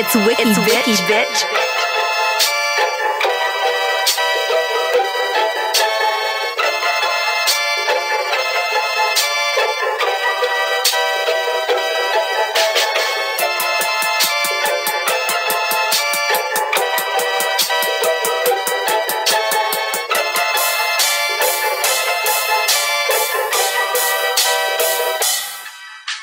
It's Wiki, it's Wiki bitch.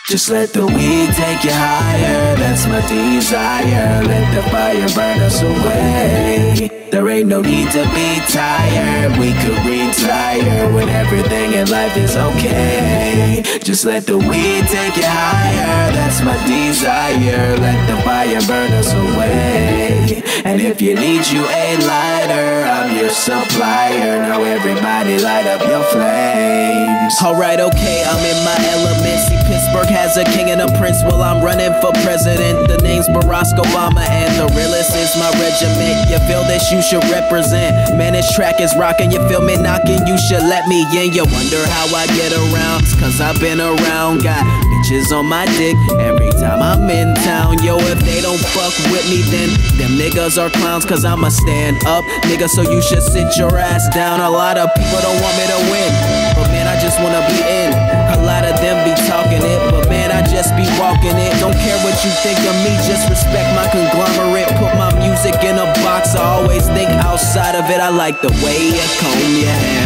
Just let the weed take you higher, that's my desire. Let the fire burn us away. There ain't no need to be tired, we could retire when everything in life is okay. Just let the weed take you higher, that's my desire. Let the fire burn us away. And if you need you a lighter, I'm your supplier. Now everybody light up your flames. Alright, okay, I'm in my element. See, Pittsburgh has a king and a prince. Well, I'm running for president. The name's Barack Obama, and the realest is my regiment. You feel this, you should represent. Man, this track is rocking. You feel me knocking, you should let me in. You wonder how I get around, cause I've been around. Got bitches on my dick every time I'm in town. Yo, if they don't fuck with me, then them niggas are clowns, cause I'm a stand up nigga, so you should sit your ass down. A lot of people don't want me to win, but man, I just wanna be in. A lot of them be talking it, but man, I just be walking it. Don't care what you think of me, just respect my conglomerate. Put my music in a box, I always think outside of it. I like the way you comb your hair.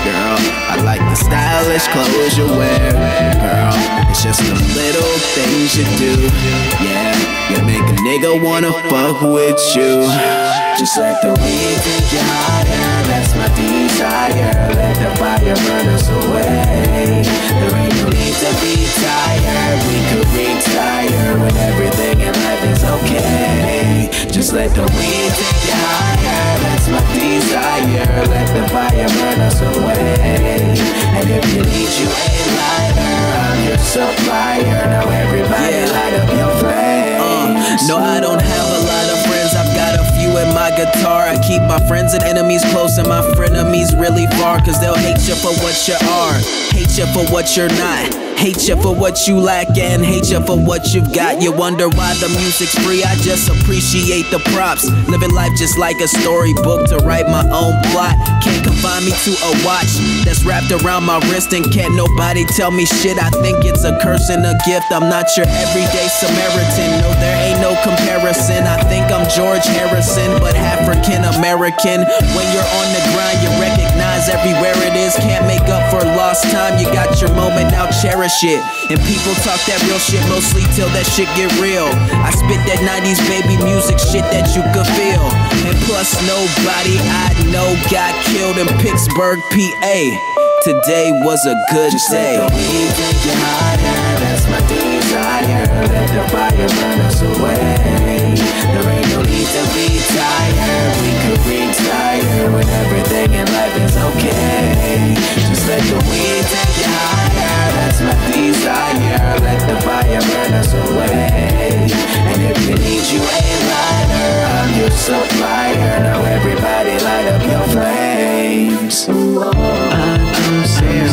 Girl, I like the stylish clothes you wear. Girl, it's just the little things you do. Yeah, you make a nigga wanna fuck with you. Just let the weed take you higher, that's my desire. Let the fire burn us away. There ain't no need to be tired, we could retire when everything in life is okay. Just let the weed take you higher, that's my desire. Let the fire burn us away. And if you need you a lighter, I'm your supplier. Now everybody Yeah. light up your flames. Uh, no, I don't have a lot of friends. I've got a few in my guitar. I keep my friends and enemies close and my frenemies really far. Cause they'll hate you for what you are, hate you for what you're not. Hate you for what you lack and hate you for what you've got. You wonder why the music's free. I just appreciate the props. Living life just like a storybook to write my own plot. Can't confine me to a watch that's wrapped around my wrist and can't nobody tell me shit. I think it's a curse and a gift. I'm not your everyday Samaritan. No, there ain't no comparison. I think I'm George Harrison, but African American. When you're on the grind, you recognize everywhere it is. Can't make up for lost time. You got your moment now, cherish it. And people talk that real shit mostly till that shit get real. I spit that 90s baby music shit that you could feel. And plus, nobody I know got killed in Pittsburgh, PA. Today was a good Just day. let the weed take you higher, that's my desire. Let the fire burn us away. Let the fire burn us away. And if you need you a lighter, I'm your supplier. Now everybody light up your flames. I can't see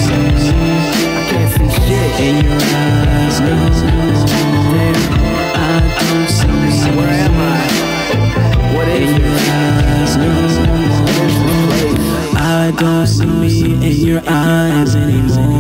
shit in your eyes. No, I I? No, I don't see me in your eyes anymore.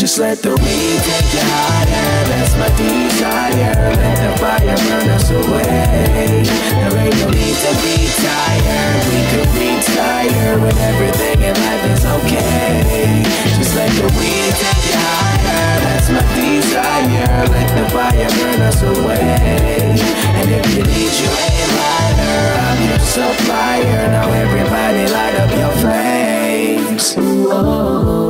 Just let the weed take you higher, that's my desire. Let the fire burn us away. There ain't no need to be tired, we could retire when everything in life is okay. Just let the weed take you higher, that's my desire. Let the fire burn us away. And if you need you a lighter, I'm your supplier. Now everybody light up your flames. Whoa.